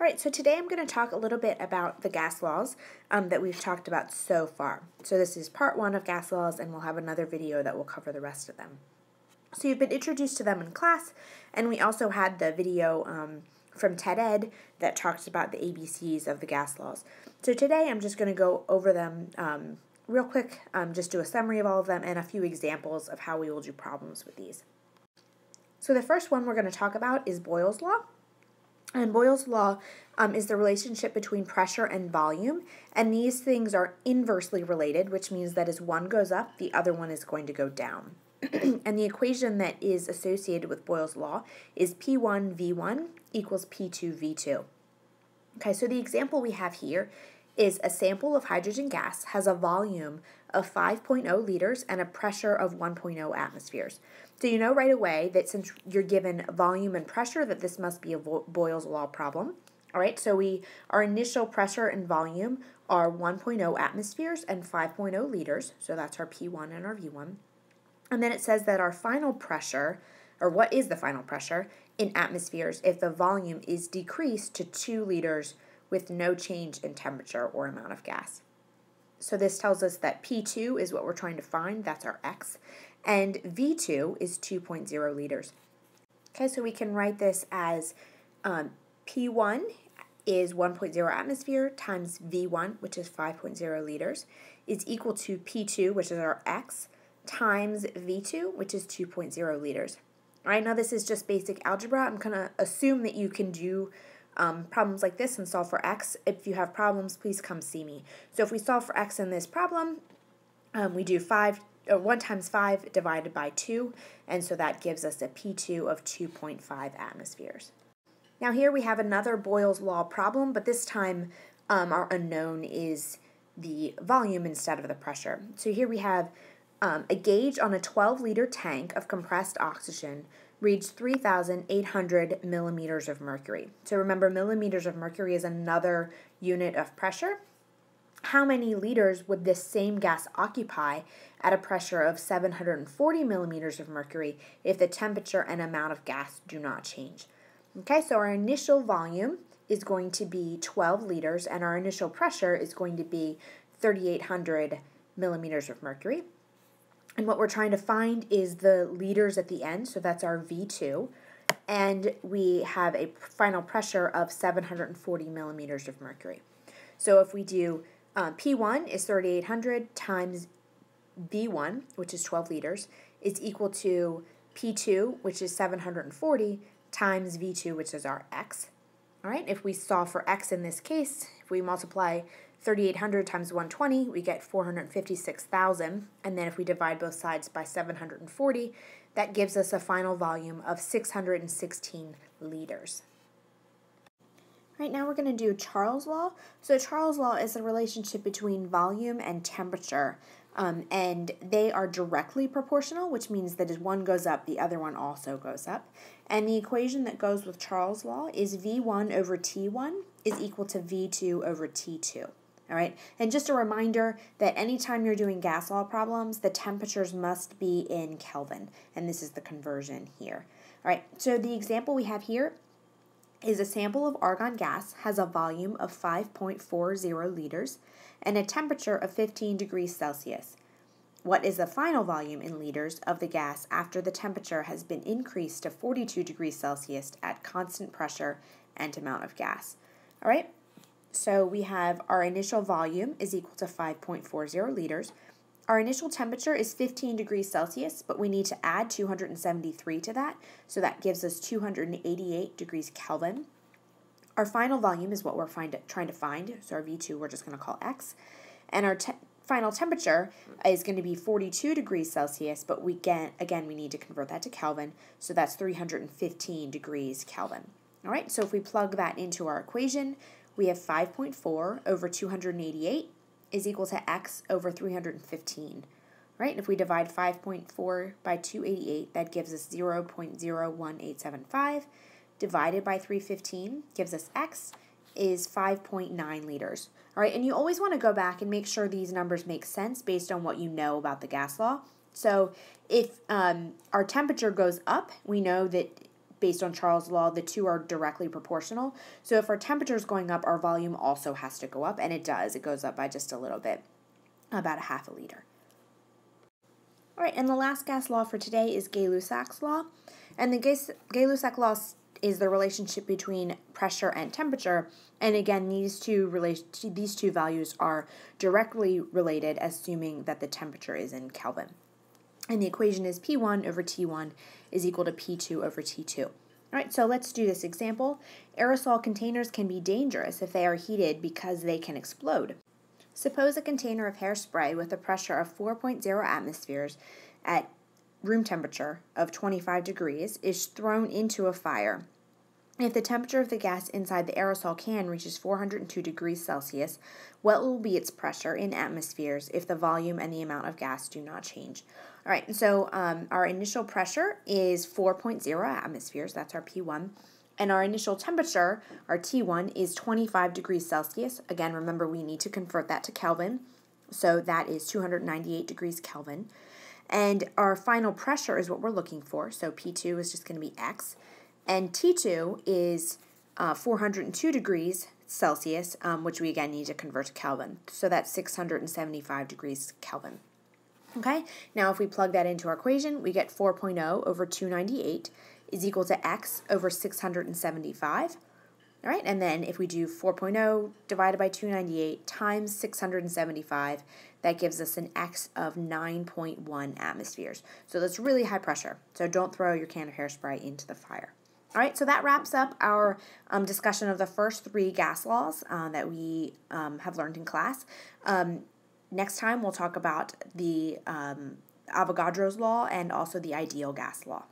All right, so today I'm going to talk a little bit about the gas laws um, that we've talked about so far. So this is part one of gas laws, and we'll have another video that will cover the rest of them. So you've been introduced to them in class, and we also had the video um, from TED Ed that talks about the ABCs of the gas laws. So today I'm just going to go over them um, real quick, um, just do a summary of all of them and a few examples of how we will do problems with these. So the first one we're going to talk about is Boyle's Law. And Boyle's law um, is the relationship between pressure and volume, and these things are inversely related, which means that as one goes up, the other one is going to go down. and the equation that is associated with Boyle's law is P1 V1 equals P2 V2. Okay, so the example we have here is a sample of hydrogen gas has a volume of 5.0 liters and a pressure of 1.0 atmospheres. So you know right away that since you're given volume and pressure that this must be a Boyle's law problem. All right, so we our initial pressure and volume are 1.0 atmospheres and 5.0 liters. So that's our P1 and our V1. And then it says that our final pressure, or what is the final pressure in atmospheres if the volume is decreased to 2 liters with no change in temperature or amount of gas. So this tells us that P2 is what we're trying to find, that's our X, and V2 is 2.0 liters. Okay, so we can write this as um, P1 is 1.0 atmosphere times V1, which is 5.0 liters, is equal to P2, which is our X, times V2, which is 2.0 liters. All right, now this is just basic algebra. I'm going to assume that you can do um, problems like this and solve for x. If you have problems, please come see me. So if we solve for x in this problem, um, we do 5, uh, 1 times 5 divided by 2, and so that gives us a P2 of 2.5 atmospheres. Now here we have another Boyle's law problem, but this time um, our unknown is the volume instead of the pressure. So here we have um, a gauge on a 12 liter tank of compressed oxygen reads 3,800 millimeters of mercury. So remember, millimeters of mercury is another unit of pressure. How many liters would this same gas occupy at a pressure of 740 millimeters of mercury if the temperature and amount of gas do not change? Okay, so our initial volume is going to be 12 liters, and our initial pressure is going to be 3,800 millimeters of mercury. And what we're trying to find is the liters at the end, so that's our V2. And we have a final pressure of 740 millimeters of mercury. So if we do uh, P1 is 3,800 times V1, which is 12 liters, is equal to P2, which is 740, times V2, which is our X. All right, if we solve for X in this case, if we multiply 3,800 times 120, we get 456,000. And then if we divide both sides by 740, that gives us a final volume of 616 liters. Right now we're going to do Charles' law. So Charles' law is a relationship between volume and temperature. Um, and they are directly proportional, which means that as one goes up, the other one also goes up. And the equation that goes with Charles' law is V1 over T1 is equal to V2 over T2. All right, and just a reminder that anytime you're doing gas law problems, the temperatures must be in Kelvin, and this is the conversion here. All right, so the example we have here is a sample of argon gas has a volume of 5.40 liters and a temperature of 15 degrees Celsius. What is the final volume in liters of the gas after the temperature has been increased to 42 degrees Celsius at constant pressure and amount of gas? All right, so we have our initial volume is equal to 5.40 liters. Our initial temperature is 15 degrees Celsius, but we need to add 273 to that, so that gives us 288 degrees Kelvin. Our final volume is what we're find, trying to find, so our V2 we're just going to call X. And our te final temperature is going to be 42 degrees Celsius, but we get, again, we need to convert that to Kelvin, so that's 315 degrees Kelvin. All right, so if we plug that into our equation, we have 5.4 over 288 is equal to x over 315. Right? And If we divide 5.4 by 288, that gives us 0.01875 divided by 315 gives us x is 5.9 liters. All right, and you always want to go back and make sure these numbers make sense based on what you know about the gas law. So if um, our temperature goes up, we know that based on Charles' law, the two are directly proportional. So if our temperature is going up, our volume also has to go up, and it does. It goes up by just a little bit, about a half a liter. All right, and the last gas law for today is Gay-Lussac's law. And the Gay-Lussac law is the relationship between pressure and temperature. And again, these two these two values are directly related, assuming that the temperature is in Kelvin. And the equation is P1 over T1 is equal to P2 over T2. All right, so let's do this example. Aerosol containers can be dangerous if they are heated because they can explode. Suppose a container of hairspray with a pressure of 4.0 atmospheres at room temperature of 25 degrees is thrown into a fire. If the temperature of the gas inside the aerosol can reaches 402 degrees Celsius, what will be its pressure in atmospheres if the volume and the amount of gas do not change? All right, so um, our initial pressure is 4.0 atmospheres, that's our P1. And our initial temperature, our T1, is 25 degrees Celsius. Again, remember we need to convert that to Kelvin. So that is 298 degrees Kelvin. And our final pressure is what we're looking for. So P2 is just going to be X. And T2 is uh, 402 degrees Celsius, um, which we again need to convert to Kelvin. So that's 675 degrees Kelvin. Okay, now if we plug that into our equation, we get 4.0 over 298 is equal to x over 675. All right, and then if we do 4.0 divided by 298 times 675, that gives us an x of 9.1 atmospheres. So that's really high pressure. So don't throw your can of hairspray into the fire. All right, so that wraps up our um, discussion of the first three gas laws uh, that we um, have learned in class. Um, next time, we'll talk about the um, Avogadro's law and also the ideal gas law.